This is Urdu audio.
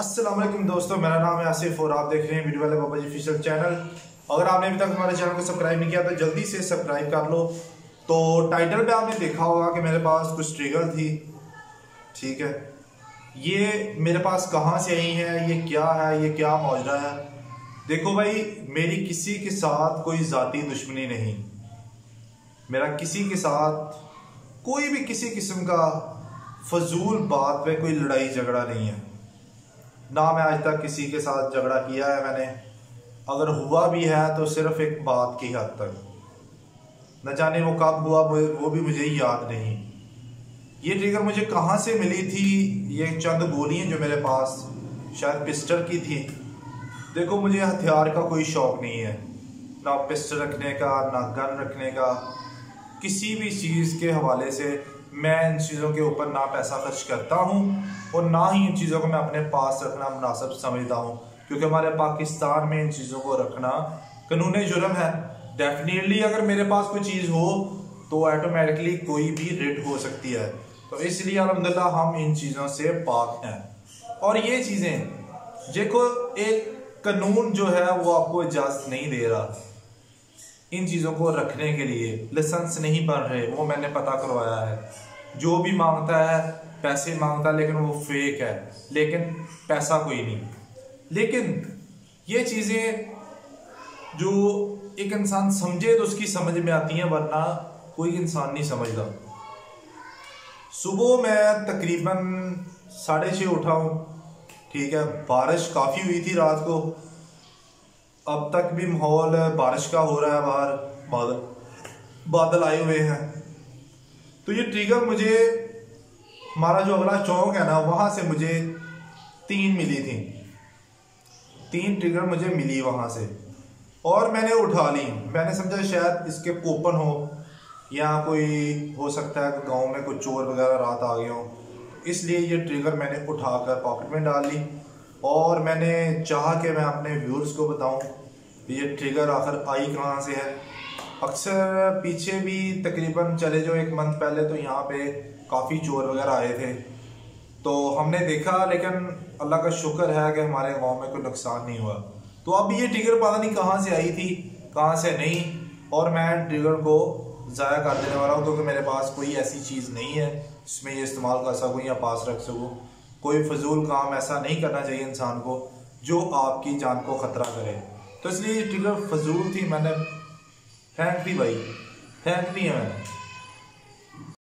السلام علیکم دوستو، میرا نام ہے آصف اور آپ دیکھ رہے ہیں ویڈیو والے بابا جی فیشل چینل اگر آپ نے ابھی تک ہمارے چینل کو سبسکرائب نہیں کیا تو جلدی سے سبسکرائب کر لو۔ تو ٹائٹل پہ آپ نے دیکھا ہوگا کہ میرے پاس کچھ ٹریگر تھی۔ ٹھیک ہے۔ یہ میرے پاس کہاں سے آئی ہے یہ کیا ہے؟ یہ کیا معجرہ ہے؟ دیکھو بھائی، میری کسی کے ساتھ کوئی ذاتی دشمنی نہیں۔ میرا کسی کے ساتھ کوئی بھی کسی قسم کا فضول بات پہ کوئی لڑائی جھگڑا نہیں ہے۔ نہ میں آج تک کسی کے ساتھ جھگڑا کیا ہے، میں نے۔ اگر ہوا بھی ہے تو صرف ایک بات کی حد تک۔ نہ جانے وہ کب ہوا، وہ بھی مجھے یاد نہیں۔ یہ ٹریگر مجھے کہاں سے ملی تھی؟ یہ چند گولیاں جو میرے پاس شاید پسٹر کی تھی دیکھو، مجھے ہتھیار کا کوئی شوق نہیں ہے۔ نہ پسٹر رکھنے کا، نہ گن رکھنے کا۔ کسی بھی چیز کے حوالے سے میں ان چیزوں کے اوپر نہ پیسہ خرچ کرتا ہوں اور نہ ہی ان چیزوں کو میں اپنے پاس رکھنا مناسب سمجھتا ہوں۔ کیونکہ ہمارے پاکستان میں ان چیزوں کو رکھنا قانون جرم ہے۔ ڈیفینیٹلی اگر میرے پاس کوئی چیز ہو تو ایٹومیٹکلی کوئی بھی ریٹ ہو سکتی ہے۔ تو اس لیے الحمدللہ ہم ان چیزوں سے پاک ہیں۔ اور یہ چیزیں، دیکھو، ایک قانون جو ہے وہ آپ کو اجازت نہیں دے رہا۔ ان چیزوں کو رکھنے کے لیے لسنس نہیں بن رہے، وہ میں نے پتا کروایا ہے۔ جو بھی مانگتا ہے، پیسے مانگتا ہے، لیکن وہ فیک ہے۔ لیکن پیسہ کوئی نہیں۔ لیکن یہ چیزیں جو ایک انسان سمجھے تو اس کی سمجھ میں آتی ہیں، ورنہ کوئی انسان نہیں سمجھتا۔ صبح میں تقریباً ساڑھے چھ اٹھا ہوں۔ ٹھیک ہے، بارش کافی ہوئی تھی رات کو۔ اب تک بھی ماحول بارش کا ہو رہا ہے باہر، بادل بادل آئے ہوئے ہیں۔ تو یہ ٹریگر مجھے، ہمارا جو اگلا چوک ہے نا، وہاں سے مجھے تین ملی تھی تین ٹریگر مجھے ملی وہاں سے۔ اور میں نے اٹھا لی۔ میں نے سمجھا شاید اس کے کوپن ہو یا کوئی ہو سکتا ہے کہ گاؤں میں کوئی چور وغیرہ رات آ گئے ہوں۔ اس لیے یہ ٹریگر میں نے اٹھا کر پاکٹ میں ڈال لی۔ اور میں نے چاہا کہ میں اپنے ویورز کو بتاؤں یہ ٹریگر آخر آئی کہاں سے ہے۔ اکثر پیچھے بھی تقریباً چلے جو ایک منتھ پہلے تو یہاں پہ کافی چور وغیرہ آئے تھے۔ تو ہم نے دیکھا لیکن اللہ کا شکر ہے کہ ہمارے گاؤں میں کوئی نقصان نہیں ہوا۔ تو اب یہ ٹریگر پتہ نہیں کہاں سے آئی تھی، کہاں سے نہیں۔ اور میں ٹریگر کو ضائع کر دینے والا ہوں کیونکہ میرے پاس کوئی ایسی چیز نہیں ہے جس میں یہ استعمال کر سکوں یا پاس رکھ سکوں۔ کوئی فضول کام ایسا نہیں کرنا چاہیے انسان کو جو آپ کی جان کو خطرہ کرے۔ تو اس لیے یہ ٹرگر فضول تھی، میں نے پھینک دی بھائی۔ پھینک دی ہے میں نے۔